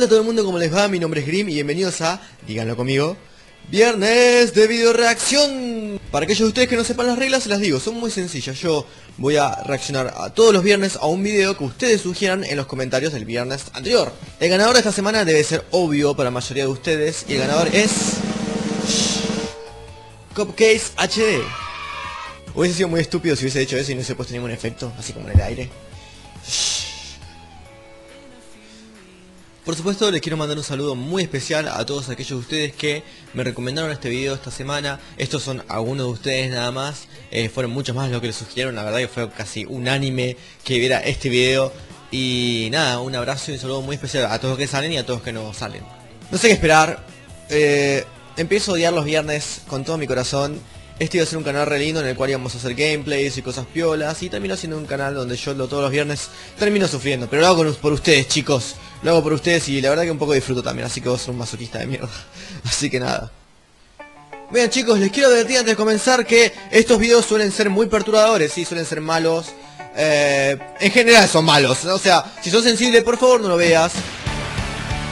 Hola a todo el mundo, ¿cómo les va? Mi nombre es Grim y bienvenidos a, díganlo conmigo, Viernes de Video Reacción. Para aquellos de ustedes que no sepan las reglas, se las digo, son muy sencillas. Yo voy a reaccionar a todos los viernes a un video que ustedes sugieran en los comentarios del viernes anterior. El ganador de esta semana debe ser obvio para la mayoría de ustedes y el ganador es... Cupcase HD. Hubiese sido muy estúpido si hubiese hecho eso y no hubiese puesto ningún efecto, así como en el aire. Por supuesto les quiero mandar un saludo muy especial a todos aquellos de ustedes que me recomendaron este video esta semana. Estos son algunos de ustedes nada más. Eh, fueron muchos más los que les sugirieron. La verdad que fue casi unánime que viera este video. Y nada, un abrazo y un saludo muy especial a todos los que salen y a todos los que no salen. No sé qué esperar. Eh, empiezo a odiar los viernes con todo mi corazón. Este iba a ser un canal re lindo en el cual íbamos a hacer gameplays y cosas piolas. Y terminó siendo un canal donde yo todos los viernes termino sufriendo. Pero lo hago por ustedes, chicos. Lo hago por ustedes y la verdad que un poco disfruto también. Así que vos sos un masoquista de mierda. Así que nada. Bien chicos, les quiero advertir antes de comenzar que estos videos suelen ser muy perturbadores. Sí, suelen ser malos. Eh, en general son malos. O sea, si sos sensible, por favor no lo veas.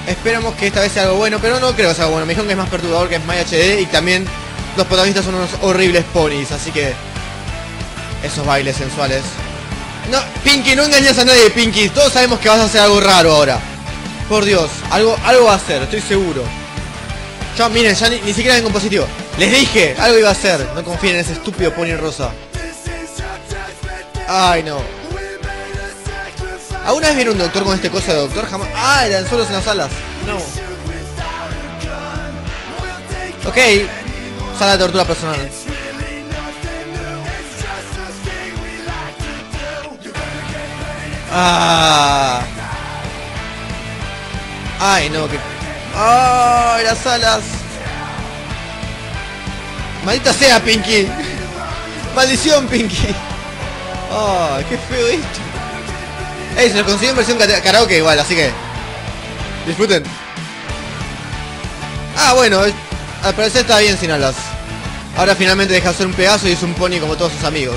Esperamos que esta vez sea algo bueno, pero no creo que sea algo bueno. Me dijeron que es más perturbador que es My HD y también los protagonistas son unos horribles ponis, así que... Esos bailes sensuales. No, Pinky, no engañes a nadie, Pinky. Todos sabemos que vas a hacer algo raro ahora. Por Dios, algo, algo va a hacer, estoy seguro. Ya, miren, ya ni, siquiera en compositivo. Les dije, algo iba a hacer. No confíen en ese estúpido pony rosa. Ay, no. ¿Alguna vez vieron un doctor con este cosa de doctor? Ah, eran solos en las alas. No. Ok, Sala de tortura personal. Ah. Ay, no, que... ¡Ay, las alas! ¡Maldita sea, Pinky! ¡Maldición, Pinky! ¡Ay, qué feo esto! ¡Ey, se lo consiguió en versión karaoke igual, así que... Disfruten. Ah, bueno, al parecer está bien sin alas. Ahora finalmente deja ser un pedazo y es un pony como todos sus amigos.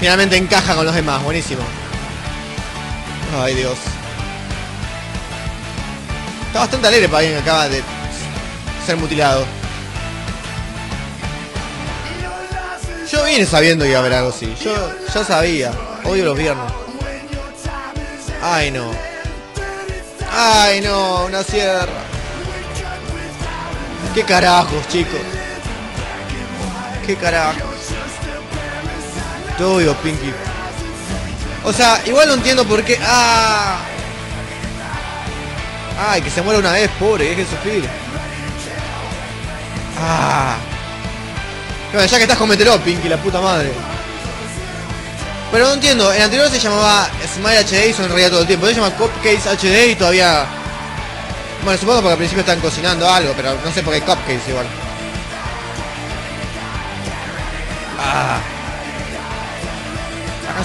Finalmente encaja con los demás, buenísimo. Ay Dios. Está bastante alegre para alguien que acaba de ser mutilado. Yo vine sabiendo que iba a haber algo así. Yo ya sabía. Odio los viernes. Ay no. Ay no, una sierra. ¿Qué carajos, chicos? ¿Qué carajos? Todo Pinky. O sea, igual no entiendo por qué... ¡Ah! ¡Ay, que se muera una vez, pobre! ¡Es que sufrir! ¡Ah! Bueno, ya que estás, comételo, Pinky, la puta madre. Pero no entiendo, el anterior se llamaba Smile HD y sonreía todo el tiempo. Se llama Cupcakes HD y todavía... Bueno, supongo porque al principio están cocinando algo, pero no sé por qué Cupcakes igual.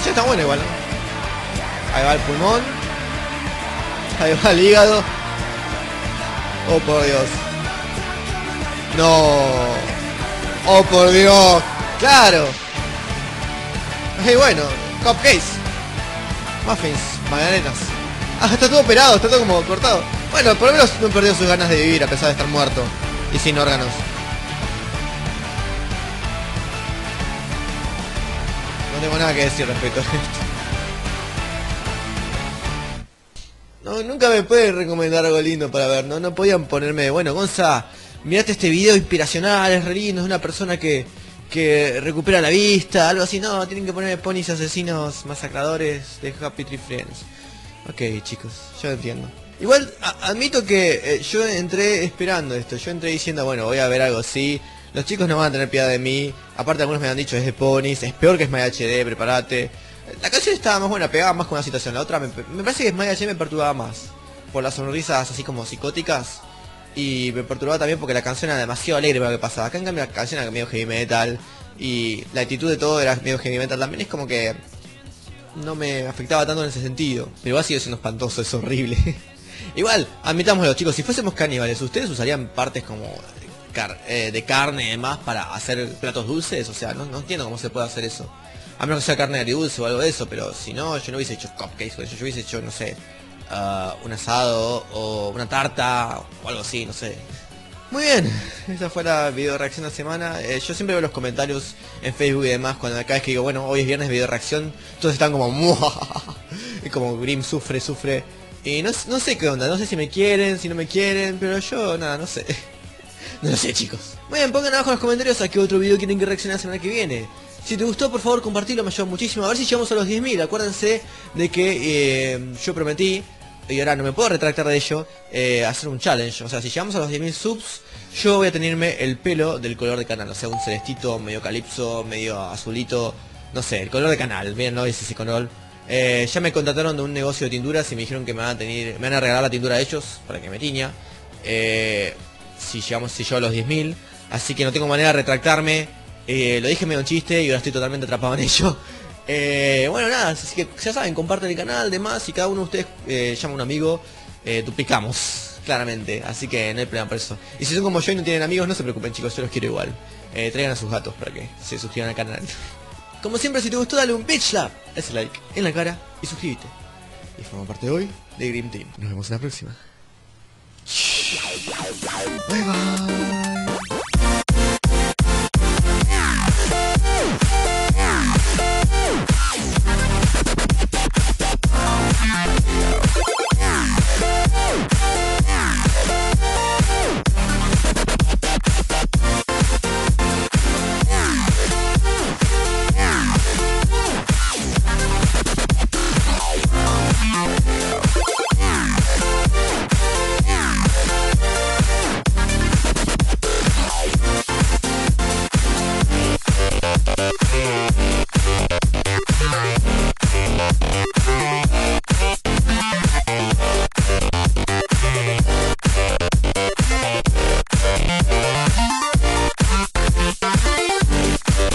Canción está buena igual, Ahí va el pulmón. Ahí va el hígado. Oh, por Dios. No. Oh, por Dios. Claro. Y bueno, cupcakes. Muffins, magdalenas. Ah, está todo operado, está todo como cortado. Bueno, por lo menos no perdido sus ganas de vivir a pesar de estar muerto y sin órganos. Tengo nada que decir respecto a esto. No, nunca me puede recomendar algo lindo para ver, ¿no? No podían ponerme, bueno, Gonza, mirate este video inspiracional, es re lindo, es una persona que, que recupera la vista, algo así, no, tienen que poner ponis asesinos masacradores de Happy Tree Friends. Ok, chicos, yo entiendo. Igual, admito que eh, yo entré esperando esto, yo entré diciendo, bueno, voy a ver algo así, los chicos no van a tener piedad de mí. Aparte algunos me han dicho es de ponis, es peor que es My HD, prepárate. La canción estaba más buena, pegaba más con la situación. La otra me, parece que My HD me perturbaba más. Por las sonrisas así como psicóticas. Y me perturbaba también porque la canción era demasiado alegre para lo que pasaba. Acá en cambio la canción era medio heavy metal. Y la actitud de todo era medio heavy metal. También es como que no me afectaba tanto en ese sentido. Pero igual sigue siendo espantoso, es horrible. igual, admitámoslo chicos, si fuésemos caníbales, ¿ustedes usarían partes como eh, de carne y demás para hacer platos dulces, o sea, no, entiendo cómo se puede hacer eso. A menos que sea carne agridulce o algo de eso, pero si no, yo no hubiese hecho cupcakes yo, hubiese hecho, no sé, ah, un asado o una tarta o algo así, no sé. Muy bien, esa fue la video reacción de la semana. Eh, yo siempre veo los comentarios en Facebook y demás cuando cada vez que digo, bueno, hoy es viernes video reacción, todos están como y como Grim sufre, sufre. Y no, no sé qué onda, no sé si me quieren, si no me quieren, pero yo nada, no sé. no lo sé chicos. Muy bien, pongan abajo en los comentarios a qué otro video quieren que reaccione la semana que viene. Si te gustó, por favor, compartirlo, me ayuda muchísimo. A ver si llegamos a los 10.000. Acuérdense de que eh, yo prometí y ahora no me puedo retractar de ello, eh, hacer un challenge. O sea, si llegamos a los 10.000 subs, yo voy a tenerme el pelo del color de canal. O sea, un celestito, medio calipso, medio azulito. No sé, el color de canal. Bien, no es ese color. Eh, ya me contrataron de un negocio de tinturas y me dijeron que me van a tener, me van a regalar la tintura de ellos para que me tiña. Eh, si llegamos, si yo a los 10.000. Así que no tengo manera de retractarme. lo dije medio un chiste y ahora estoy totalmente atrapado en ello. Eh, bueno, nada, así que ya saben, comparten el canal, demás, y cada uno de ustedes eh, llama a un amigo, eh, duplicamos, claramente, así que no hay problema por eso. Y si son como yo y no tienen amigos, no se preocupen chicos, yo los quiero igual. Eh, traigan a sus gatos para que se suscriban al canal. Como siempre, si te gustó, dale un bitch slap, ese like en la cara y suscríbete. Y forma parte hoy de Grim Team. Nos vemos en la próxima. バイバーイ